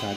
God.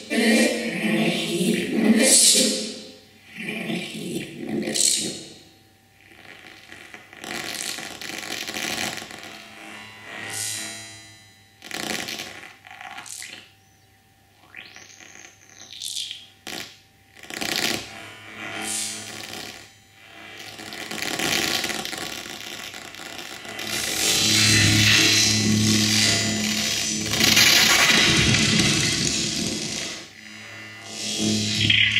see.